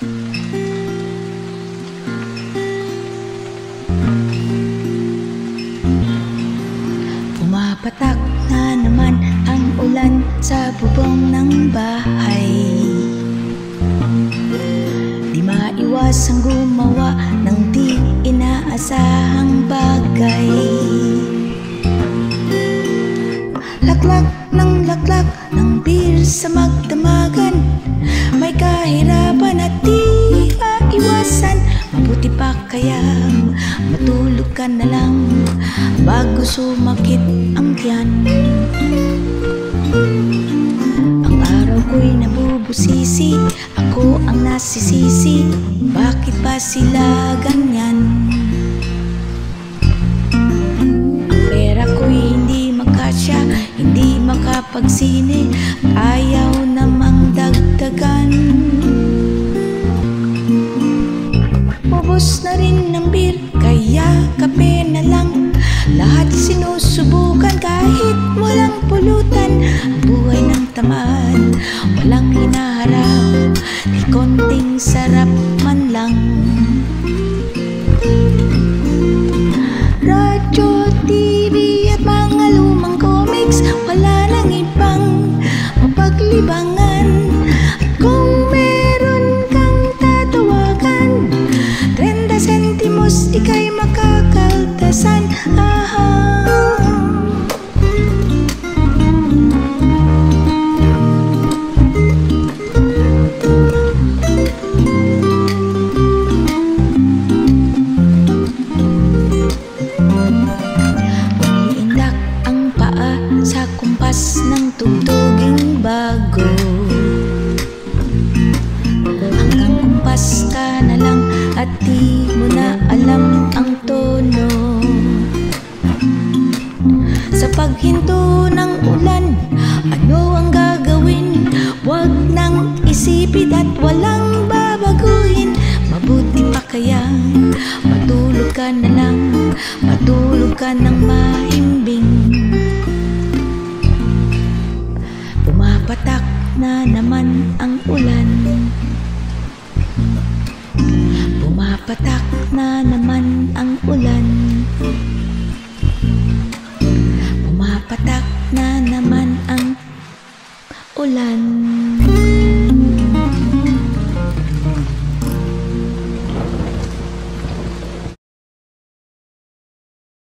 Pumapatak na naman ang ulan sa bubong ng bahay. Di maiwasang gumawa ng di inaasahang bagay. Laklak ng laklak ng beer sa magdamagan matulog ka na lang Bago sumakit ang tiyan. Ang araw ko'y nabubusisi Ako ang nasisisi. Bakit ba sila ganyan? Pera ko'y hindi magkasya Hindi makapagsine. Ayaw Ubus na rin ng beer Kaya kape na lang. Lahat sinusubukan Kahit walang pulutan. Buhay ng tamad Walang hinaharap. Di konting sarap man lang Di mo na alam ang tono. Sa paghinto ng ulan Ano ang gagawin? Huwag nang isipin at walang babaguhin. Mabuti pa kaya? Matulog ka na lang. Matulog ka ng mahimbing. Pumapatak na naman ang ulan. Patak na naman ang ulan. Pumapatak na naman ang ulan.